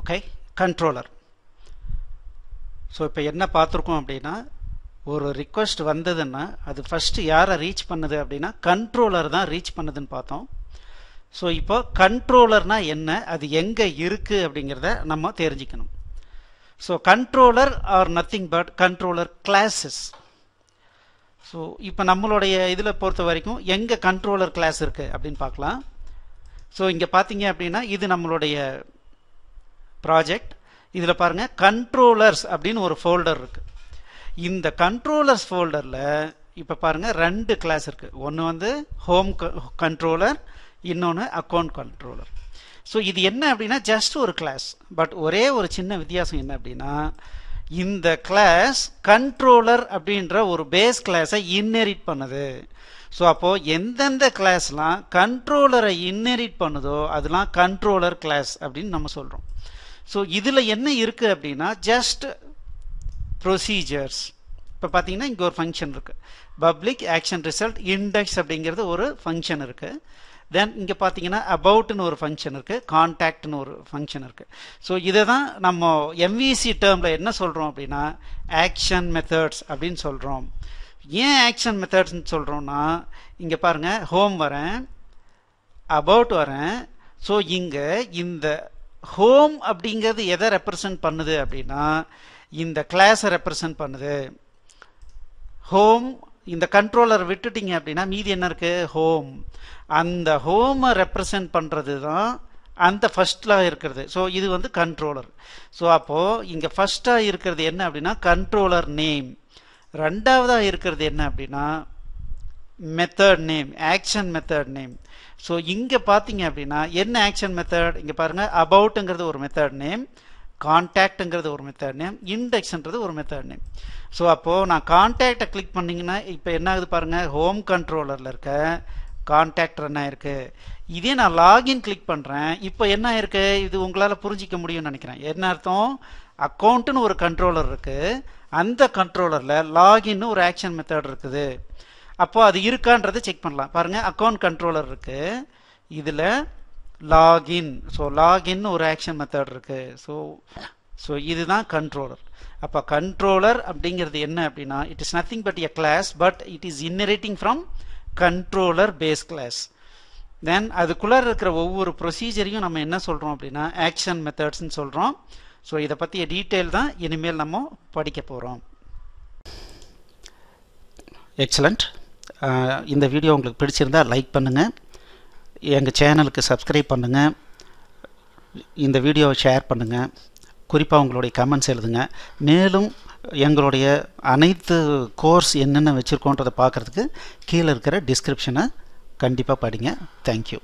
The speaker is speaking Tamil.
ஓகே கண்ட்ரோலர் ஸோ இப்போ என்ன பார்த்துருக்கோம் அப்படின்னா ஒரு ரிக்வெஸ்ட் வந்ததுன்னா அது ஃபஸ்ட்டு யாரை ரீச் பண்ணுது அப்படின்னா கண்ட்ரோலர் தான் ரீச் பண்ணுதுன்னு பார்த்தோம். ஸோ இப்போ கண்ட்ரோலர்னா என்ன அது எங்கே இருக்குது அப்படிங்கிறத நம்ம தெரிஞ்சுக்கணும். So controller are nothing but controller classes so இப்போ நம்மளுடைய இதில் பொறுத்த வரைக்கும் எங்கே கண்ட்ரோலர் கிளாஸ் இருக்குது அப்படின்னு பார்க்கலாம். ஸோ இங்கே பார்த்தீங்க அப்படின்னா இது நம்மளுடைய ப்ராஜெக்ட் இதில் பாருங்கள் கண்ட்ரோலர்ஸ் அப்படின்னு ஒரு ஃபோல்டர் இருக்குது இந்த கண்ட்ரோலர்ஸ் ஃபோல்டரில் இப்போ பாருங்கள் ரெண்டு கிளாஸ் இருக்குது ஒன்று வந்து ஹோம் கண்ட்ரோலர் இன்னொன்று அக்கௌண்ட் கண்ட்ரோலர் ஸோ இது என்ன அப்படின்னா ஜஸ்ட் ஒரு கிளாஸ் பட் ஒரே ஒரு சின்ன வித்தியாசம் என்ன அப்படின்னா இந்த கிளாஸ் கண்ட்ரோலர் அப்படின்ற ஒரு பேஸ் கிளாஸை இன்னெரிட் பண்ணுது. ஸோ அப்போது எந்தெந்த கிளாஸ்லாம் கண்ட்ரோலரை இன்னெரிட் பண்ணுதோ அதெலாம் கண்ட்ரோலர் கிளாஸ் அப்படின்னு நம்ம சொல்கிறோம் ஸோ இதில் என்ன இருக்குது அப்படின்னா ஜஸ்ட் ப்ரொசீஜர்ஸ் இப்போ பார்த்தீங்கன்னா இங்கே ஒரு ஃபங்க்ஷன் இருக்குது பப்ளிக் ஆக்ஷன் ரிசல்ட் இண்டெக்ஸ் அப்படிங்கிறது ஒரு ஃபங்க்ஷன் இருக்குது தென் இங்கே பார்த்தீங்கன்னா அபவுட்னு ஒரு ஃபங்க்ஷன் இருக்குது கான்டாக்ட்னு ஒரு ஃபங்க்ஷன் இருக்குது ஸோ இதை தான் நம்ம எம்விசி டேர்மில் என்ன சொல்கிறோம் அப்படின்னா ஆக்ஷன் மெத்தட்ஸ் அப்படின்னு சொல்கிறோம் ஏன் ஆக்ஷன் மெத்தட்ஸ்னு சொல்கிறோம்னா இங்கே பாருங்கள் ஹோம் வரேன் அபவுட் வரேன். ஸோ இங்கே இந்த ஹோம் அப்படிங்கிறது எதை ரெப்ரசன்ட் பண்ணுது அப்படின்னா இந்த கிளாஸை ரெப்ரசன்ட் பண்ணுது. ஹோம் இந்த கண்ட்ரோலர் விட்டுட்டீங்க அப்படின்னா மீதி என்ன இருக்குது ஹோம். அந்த ஹோமை ரெப்ரசன்ட் பண்ணுறது தான் அந்த ஃபஸ்ட்டில் இருக்கிறது. ஸோ இது வந்து கண்ட்ரோலர் ஸோ அப்போது இங்கே ஃபஸ்ட்டாக இருக்கிறது என்ன அப்படின்னா கண்ட்ரோலர் நேம் ரெண்டாவதாக இருக்கிறது என்ன அப்படின்னா method name action method name so இங்கே பார்த்தீங்க அப்படின்னா என்ன ஆக்ஷன் மெத்தட் இங்கே பாருங்கள் அபவுட்டுங்கிறது ஒரு மெத்தட் நேம் கான்டாக்டுங்கிறது ஒரு மெத்தட் நேம் இண்டெக்ஸ்ன்றது ஒரு மெத்தட் நேம் ஸோ அப்போது நான் கான்டாக்டை கிளிக் பண்ணிங்கன்னா இப்போ என்ன ஆகுது பாருங்கள் ஹோம் கண்ட்ரோலரில் இருக்க கான்டாக்ட் ரன் ஆயிருக்கு. இதே நான் லாகின் கிளிக் பண்ணுறேன் இப்போ என்ன ஆயிருக்கு? இது உங்களால் புரிஞ்சிக்க முடியும்னு நினைக்கிறேன். என்ன அர்த்தம்? அக்கௌண்ட்டுன்னு ஒரு கண்ட்ரோலர் இருக்குது அந்த கண்ட்ரோலரில் லாகின்னு ஒரு ஆக்ஷன் மெத்தட் இருக்குது. அப்போ அது இருக்கான்றதை செக் பண்ணலாம். பாருங்கள் அக்கௌண்ட் கண்ட்ரோலர் இருக்குது இதில் லாகின் ஸோ லாகின் ஒரு ஆக்ஷன் மெத்தட் இருக்குது ஸோ ஸோ இதுதான் கண்ட்ரோலர் அப்போ கண்ட்ரோலர் அப்படிங்கிறது என்ன அப்படின்னா it is nothing but a class but it is inheriting from controller base class then அதுக்குள்ளே இருக்கிற ஒவ்வொரு ப்ரொசீஜரையும் நம்ம என்ன சொல்கிறோம் அப்படின்னா ஆக்ஷன் மெத்தட்ஸ்ன்னு சொல்கிறோம் ஸோ இதை பற்றிய டீட்டெயில் தான் இனிமேல் நம்ம படிக்க போகிறோம் எக்ஸலண்ட் இந்த வீடியோ உங்களுக்கு பிடிச்சிருந்தால் லைக் பண்ணுங்கள் எங்கள் சேனலுக்கு சப்ஸ்கிரைப் பண்ணுங்கள் இந்த வீடியோவை ஷேர் பண்ணுங்கள் குறிப்பாக உங்களுடைய கமெண்ட்ஸ் எழுதுங்க. மேலும் எங்களுடைய அனைத்து கோர்ஸ் என்னென்ன வச்சுருக்கோன்றதை பார்க்குறதுக்கு கீழே இருக்கிற டிஸ்கிரிப்ஷனை கண்டிப்பாக படிங்க. தேங்க்யூ